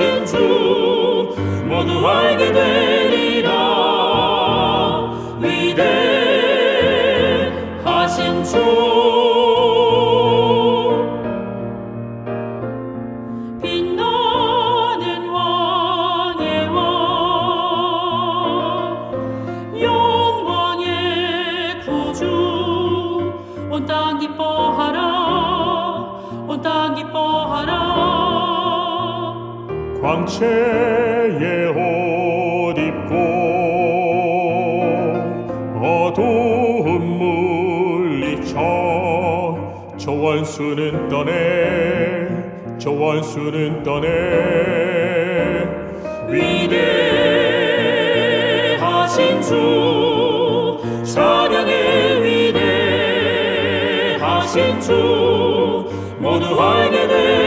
하신 주 모두 알게 되 광채의 옷 입고 어두움 물리쳐 저 원수는 떠내 저 원수는 떠내. 위대하신 주 사랑의 위대하신 주 모두 알게 되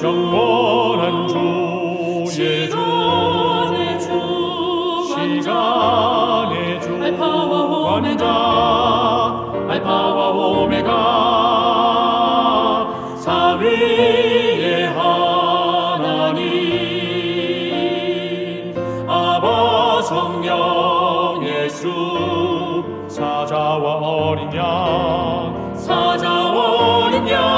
주 영원한 주의 주. 시간의 주 시간의 주. 알파와 오메가. 알파와 오메가. 삼위의 하나님. 아바 성령 예수 사자와 어린 양. 사자와 어린 양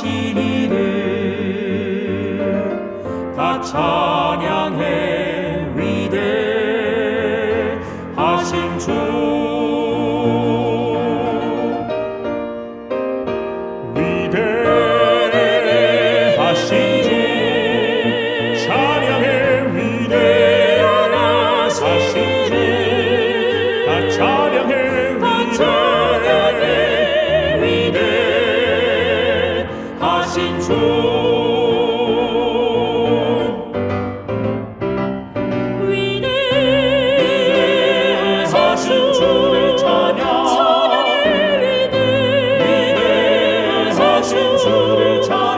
이를 다찬 주를 찬양